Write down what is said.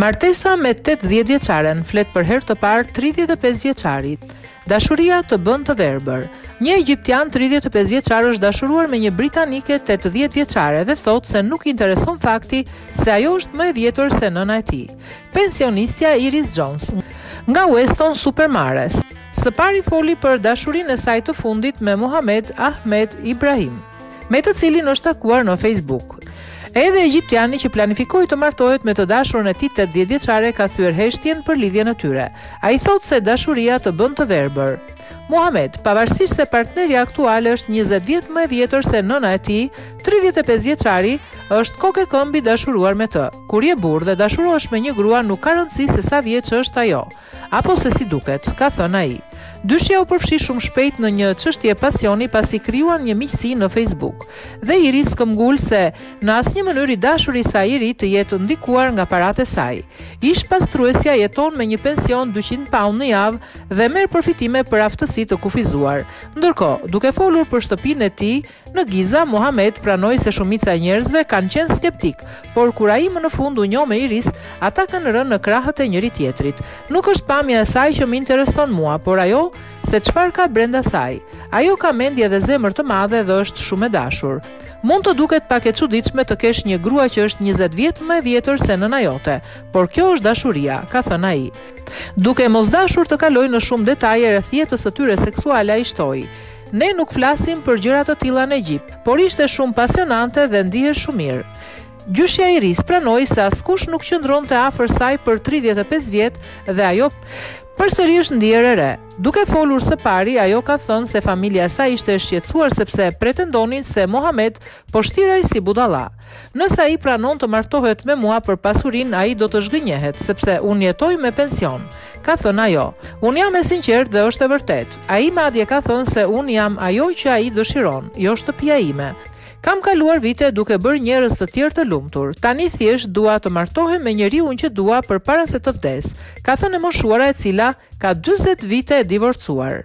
Martesa me 80 vjeçaren flet për herë të parë 35 vjeçari. Dashuria të bën të verbër. Një egjiptian 35 vjeçar është dashuruar me një britanike 80 vjeçare dhe thotë se nuk i intereson fakti se ajo është më e vjetër se nëna e tij. Pensionistja Iris Jones nga Weston-super-Mare. Së pari foli për dashurinë e saj të fundit me Muhamed Ahmed Ibrahim, me të cilin është takuar në Facebook. Edhe egjiptiani që planifikoi të martohet me të dashurën e tij 80 vjeçare ka thyer heshtjen për lidhjen e tyre. Ai thotë se dashuria të bën të verbër. Muhamed, pavarësisht se partnerja aktuale është 20 vjet më e vjetër se nëna e tij, 35 vjeçari, është kokë e këmbë i dashuruar me të. Kur je burrë dhe dashurohesh me një grua, nuk ka rëndësi se sa vjeç është ajo. Apo se si duket, ka thënë ai. Dyshja u përfshi shumë shpejt në një çështje pasioni pasi krijuan një miqësi në Facebook. Dhe Iris këmbgul se në asnjë mënyrë i dashuri i saj i ri të jetë ndikuar nga paratë e saj. Ish-pastruesja jeton me një pension dyqind paund në javë dhe merr përfitime për aftësi të kufizuar. Ndërkohë, duke folur për shtëpinë e tij, Në Giza, Muhamed pranoi se shumica e njerëzve kanë qenë skeptikë, por kur ai më në fund u njoh me Iris, ata kanë rënë në krahët e njëri-tjetrit. Nuk është pamja e saj që më intereson mua, por ajo se çfarë ka brenda saj. Ajo ka mendje dhe zemër të madhe dhe është shumë e dashur. Mund të duket pak e çuditshme të kesh një grua që është njëzet vjet më e vjetër se nëna jote, por kjo është dashuria, ka thënë ai. Duke mos dashur të kalojë në shumë detaje rreth jetës së tyre seksuale, ai shtoi, Ne nuk flasim për gjëra të tilla në Egjipt, por ishte shumë pasionante dhe ndihej shumë mirë. Gjyshja Iris pranoi se askush nuk qëndronte afër saj për tridhjetë e pesë vjet dhe ajo përsëri është ndierë e re. Duke folur së pari, ajo ka thënë se familja e saj ishte e shqetësuar sepse pretendonin se Mohamed po shtirrej si budalla. Nëse ai pranon të martohet me mua për pasurinë, ai do të zhgënjehet, sepse unë jetoj me pension, ka thënë ajo. Unë jam e sinqertë dhe është e vërtetë. Ai madje ka thënë se unë jam ajo që ai dëshiron, jo shtëpia ime. Kam kaluar vite duke bërë njerëz të tjerë të lumtur. Tani thjesht dua të martohem me njeriun që dua përpara se të vdes, ka thënë e moshuara e cila ka dyzet vite e divorcuar.